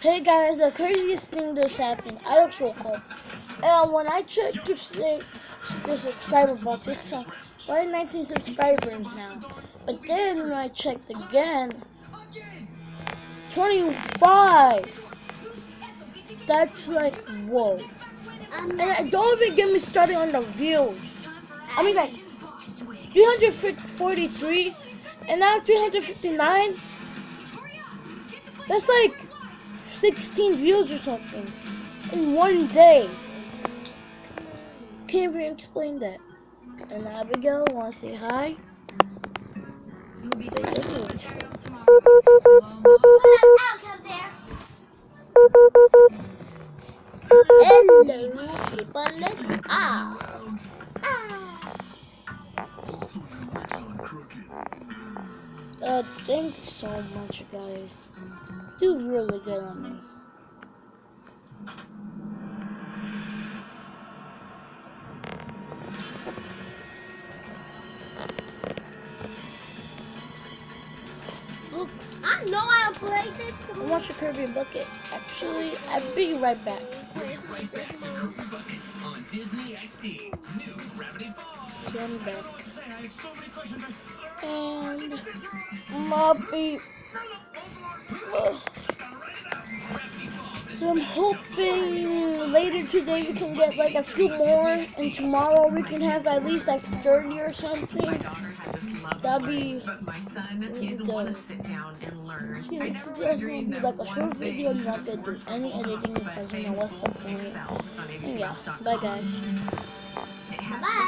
Hey guys, the craziest thing just happened. Alex woke up. And when I checked say the subscriber box, it's uh, only 19 subscribers now. But then when I checked again, 25. That's like, whoa. And I don't even get me started on the views. I mean like 343 and now 359. That's like 16 views or something in one day. Can't even explain that. And Abigail wanna say hi. Ah. Uh, thank you so much, guys. Do really good on me. Look, I know how to play this. I want your Kirby bucket. Actually, I'll be right back. on Disney XD. New Gravity Falls. Okay, I'm back. And Moppy. So I'm hoping later today we can get like a few more, and tomorrow we can have at least like 30 or something. That'd be But my son, doesn't want to sit down and learn. This is just gonna be like a short video, I'm not gonna do any editing because, you know, what's the point? yeah, bye guys. Bye.